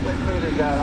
Spectator got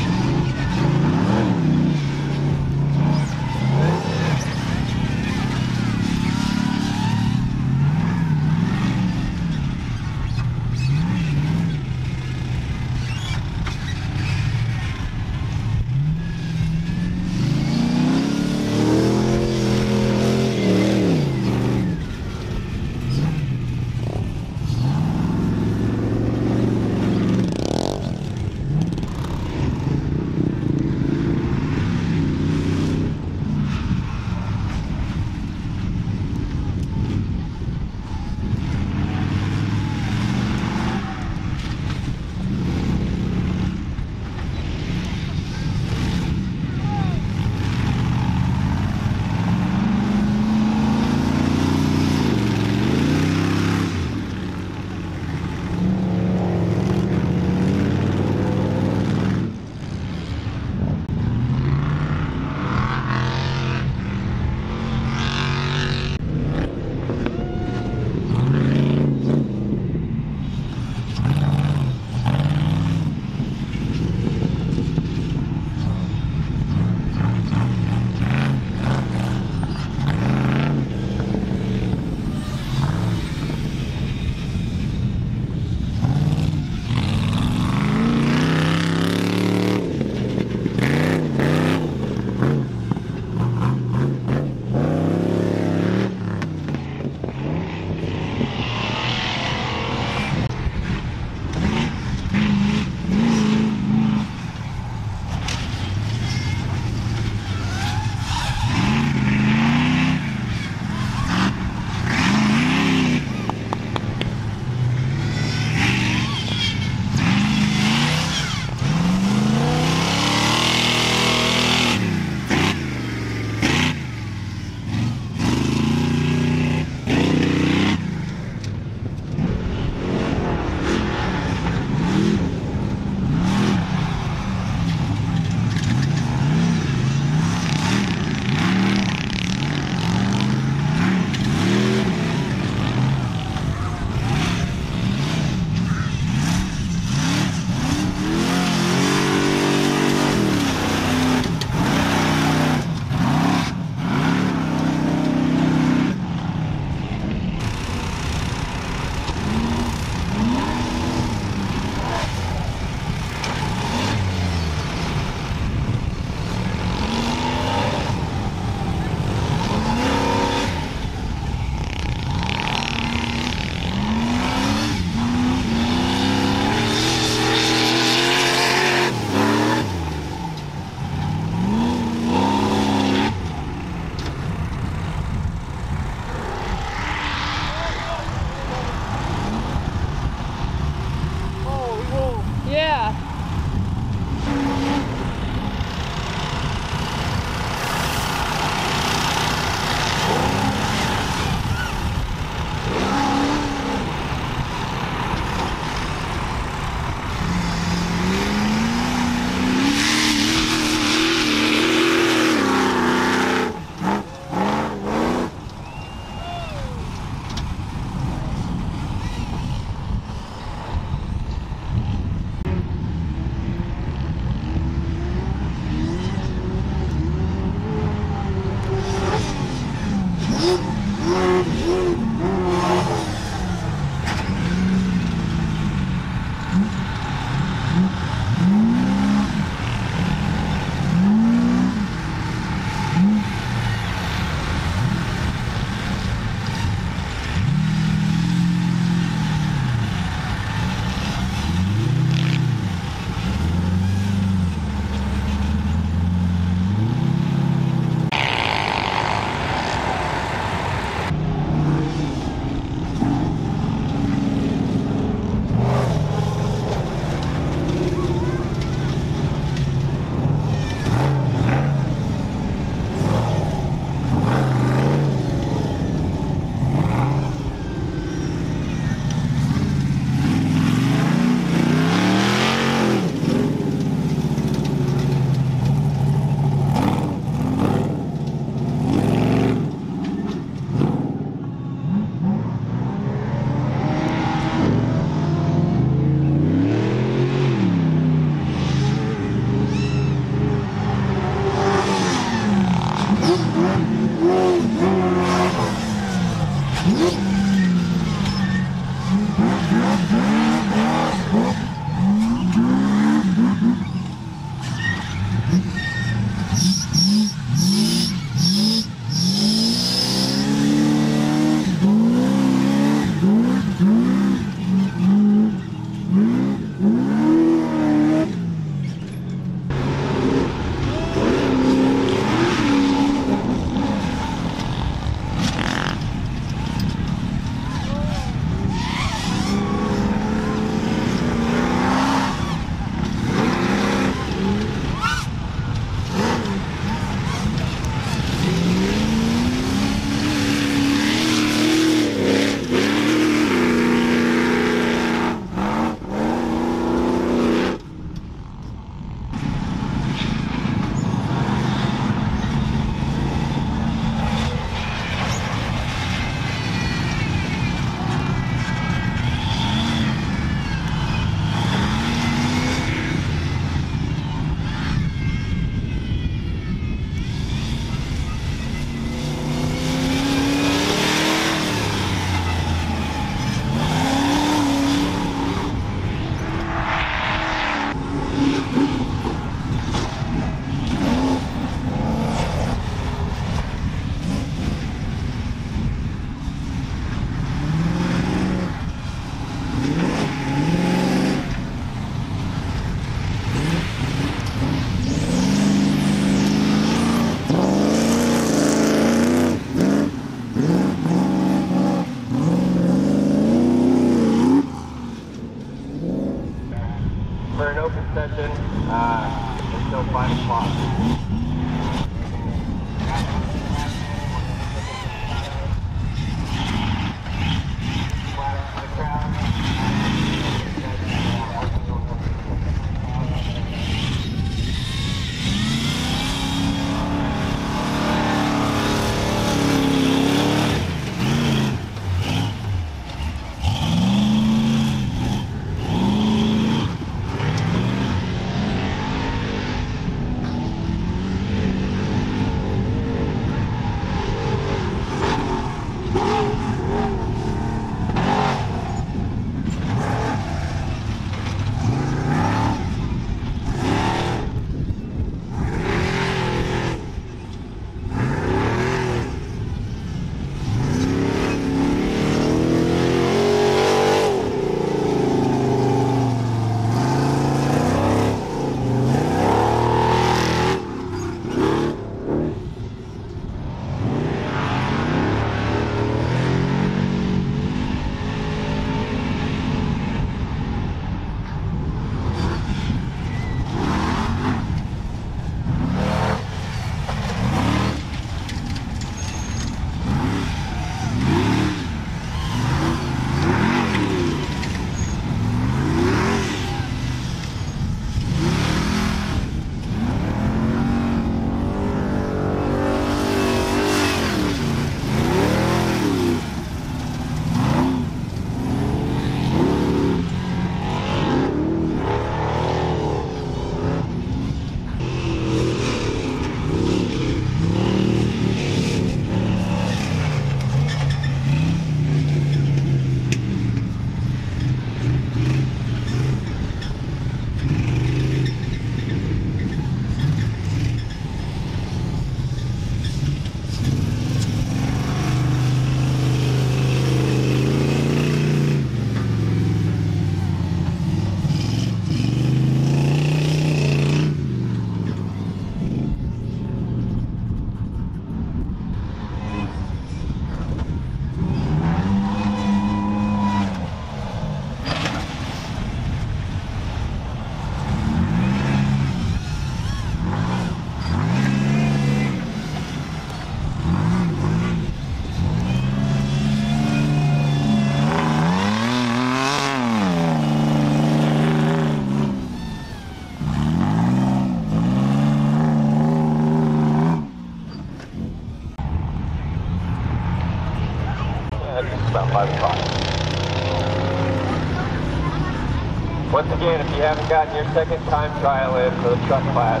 for the truck class,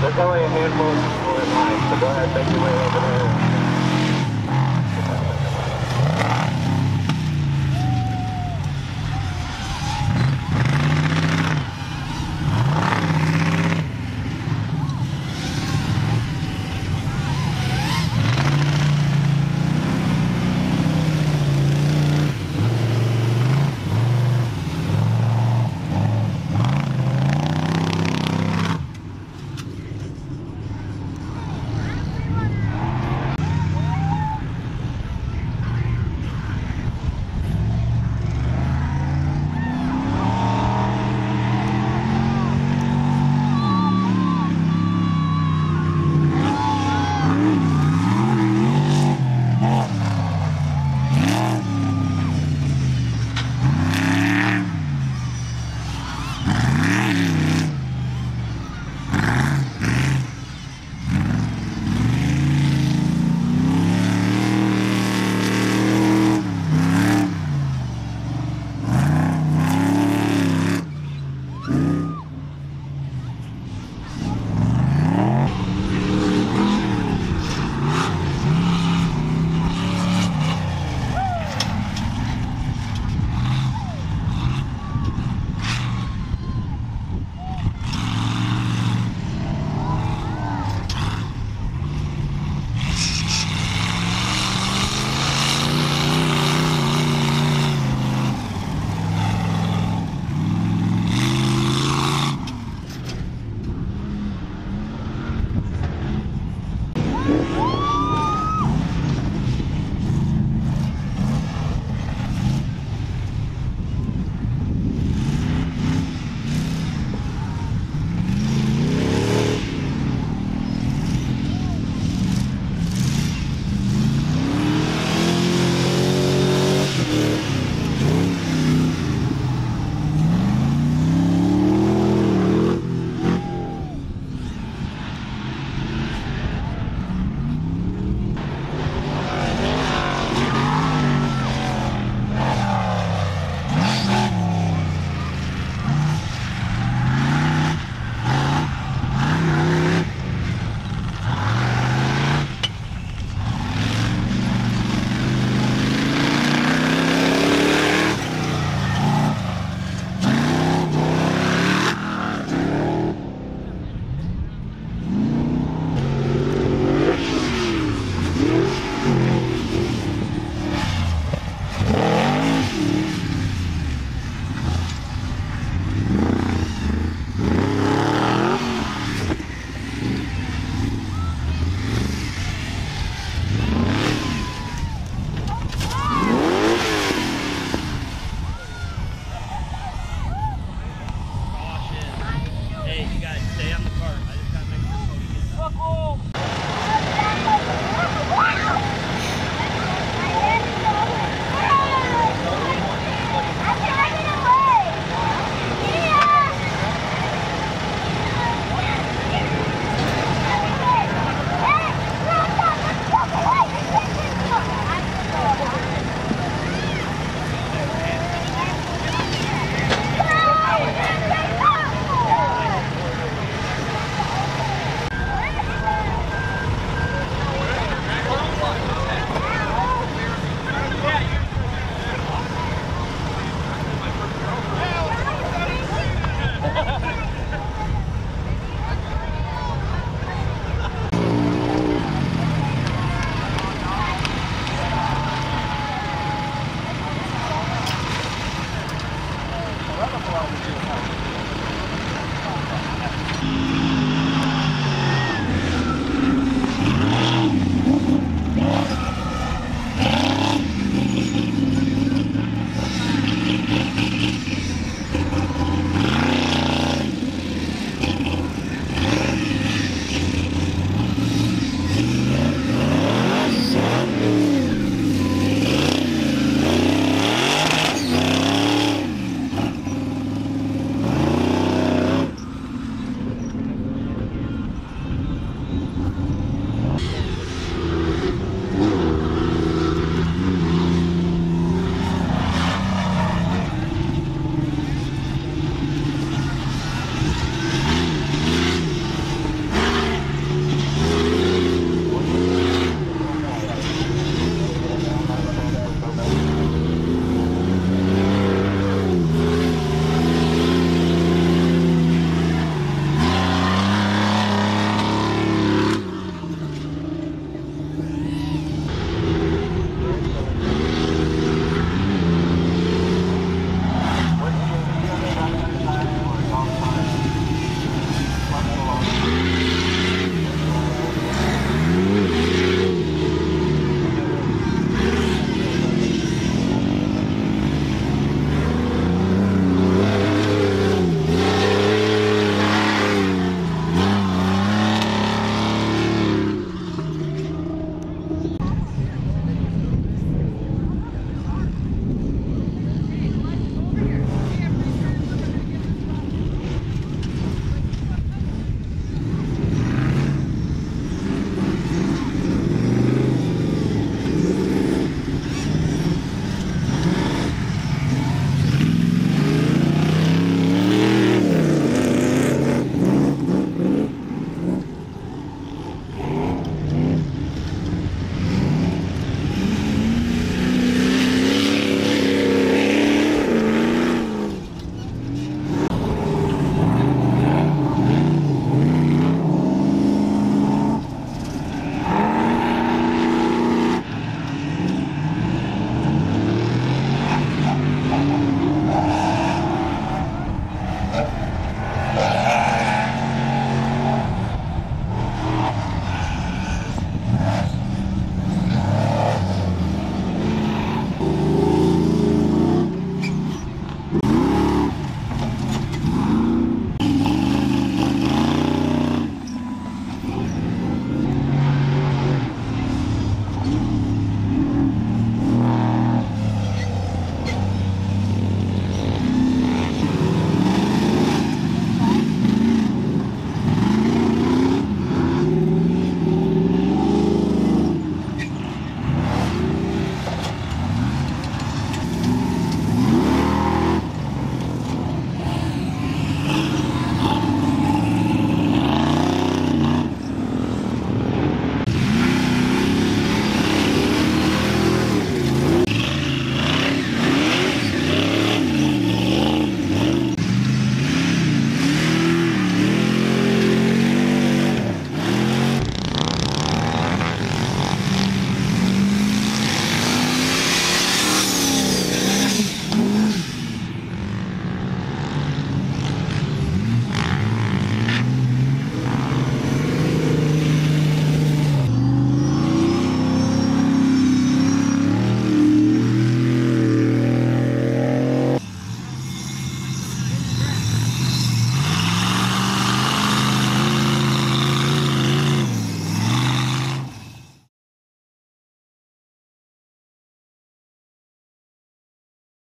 there's only a handful of people in line, so go ahead and make your way over there.